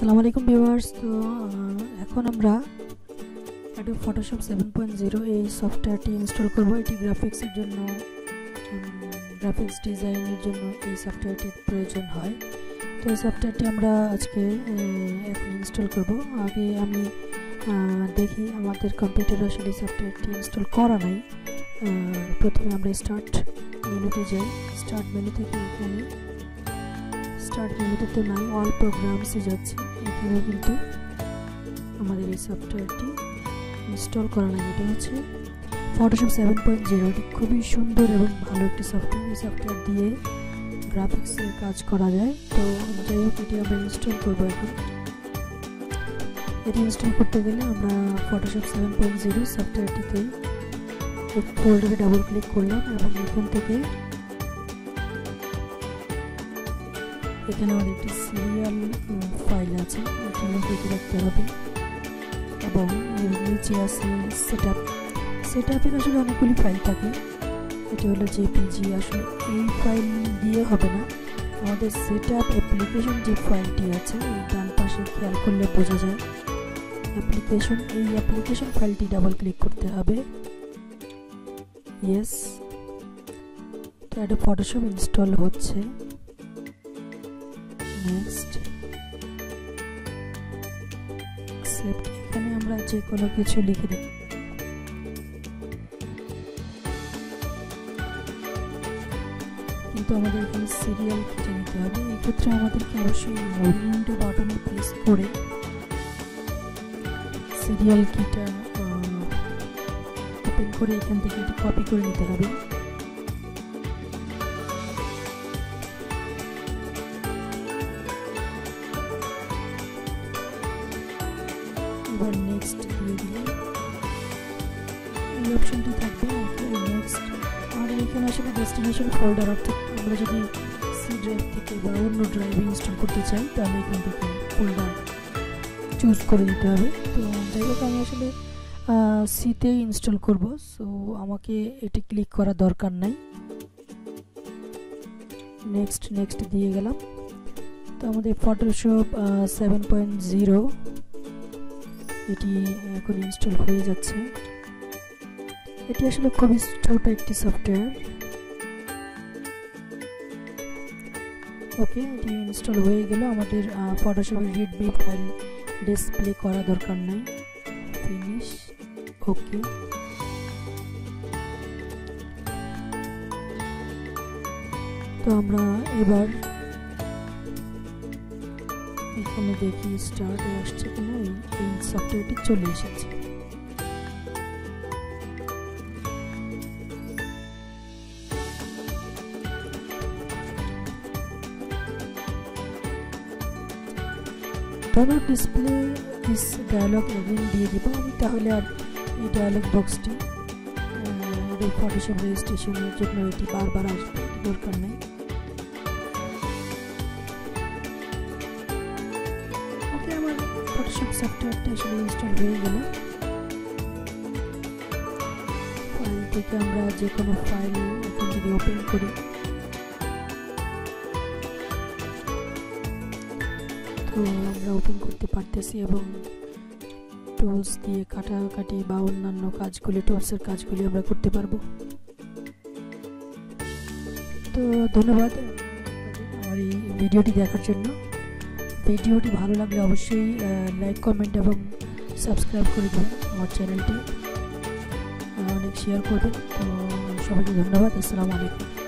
আসসালামু আলাইকুম ভিউয়ার্স। তো এখন আমরা Adobe Photoshop seven point zero এই সফটওয়্যারটি ইনস্টল করব। এটি গ্রাফিক্সের জন্য গ্রাফিক্স ডিজাইনের জন্য এই সফটওয়্যারটির প্রয়োজন হয়। তো, এই সফটওয়্যারটি আমরা আজকে এখন ইনস্টল করব। আগে আমি দেখি আমাদের কম্পিউটারে আসলে এই সফটওয়্যারটি ইনস্টল করা নাই। প্রথমে আমরা স্টার্ট মেনুতে যাই। স্টার্ট মেনু থেকে এখানে স্টার্ট মেনুতে তো নাই অল প্রোগ্রামসে যাচ্ছে। এখানেও কিন্তু আমাদের এই সফটওয়্যারটি ইনস্টল করা নাই এটা হচ্ছে ফটোশপ সেভেন পয়েন্ট জিরো এটি খুবই সুন্দর এবং ভালো একটি সফটওয়্যার এই সফটওয়্যার দিয়ে গ্রাফিক্সের কাজ করা যায়। তো যাই হোক, এটি আমরা ইনস্টল করব এখন। এটি ইনস্টল করতে গেলে আমরা ফটোশপ সেভেন পয়েন্ট জিরো সফটওয়্যারটিতে ফোল্ডারে ডাবল ক্লিক করলাম এবং এখান থেকে এখানে আমাদের একটি সিরিয়াল ফাইল আছে। এটি দেখে রাখতে হবে। এবং নিচে আছে সেট আপ সেট আপের আসলে অনেকগুলি ফাইল থাকে। এটা হলো যে জেপিজি আসলে এই ফাইল দিয়ে হবে না। আমাদের সেট আপ অ্যাপ্লিকেশন যে ফাইলটি আছে, এই ডান পাশে খেয়াল করলে বোঝা যায়। অ্যাপ্লিকেশন এই অ্যাপ্লিকেশন ফাইলটি ডাবল ক্লিক করতে হবে। ইয়েস এটা ফটোশপ ইনস্টল হচ্ছে। নেক্সট অ্যাকসেপ্ট এখানে আমরা যে কোনো কিছু লিখে দিই। কিন্তু আমাদের এখানে সিরিয়াল কেটে নিতে হবে। এক্ষেত্রে আমাদেরকে অবশ্যই মুভমেন্টে বাটনে প্রেস করে সিরিয়াল কিটা ওপেন করে এখান থেকে এটি কপি করে নিতে হবে। এবার নেক্সট দিয়ে দিলাম এই অপশনটি থাকবে নেক্সট আমাদের এখানে আসলে ডেস্টিনেশন ফোল্ডার অর্থাৎ আমরা যদি সি ড্রাইভ থেকে বা অন্য ড্রাইভে ইনস্টল করতে চাই, তাহলে এখান থেকে ফোল্ডার চুজ করে দিতে হবে। তো যাই হোক, আমি আসলে সিতে ইনস্টল করব। সো আমাকে এটি ক্লিক করা দরকার নাই। নেক্সট নেক্সট দিয়ে গেলাম। তো আমাদের ফটোশপ সেভেন পয়েন্ট জিরো এটি এখন ইনস্টল হয়ে যাচ্ছে। এটি আসলে খুবই ছোট একটি সফটওয়্যার ওকে, এটি ইনস্টল হয়ে গেল। আমাদের ফটোশপের রিড বি ফাইল ডিসপ্লে করা দরকার নাই। ফিনিশ ওকে তো আমরা এবার এখানে দেখি স্টার্ট আসছে কিনা, এই সফটওয়্যারটি চলে এসেছে। Don't display this dialogue again দিয়ে দিব। আমি তাহলে আর এই ডায়ালগ বক্সটি ফটোশপ রেজিস্ট্রেশনের জন্য এটি বারবার আসবে, দরকার নেই। ফটোশপ সফটওয়্যারটা আসলে ইনস্টল হয়ে গেল। ফাইল থেকে আমরা যে কোনো ফাইল এখন যদি ওপেন করি। তো আমরা ওপেন করতে পারতেছি এবং টুলস দিয়ে কাটাকাটি বা অন্যান্য কাজগুলি টুলসের কাজগুলি আমরা করতে পারব। তো ধন্যবাদ। আমার এই ভিডিওটি দেখার জন্য। ভিডিওটি ভালো লাগলে অবশ্যই লাইক কমেন্ট এবং সাবস্ক্রাইব করে দেবেন আমার চ্যানেলটি অনেক শেয়ার করবেন। তো সবাইকে ধন্যবাদ। আসসালামু আলাইকুম।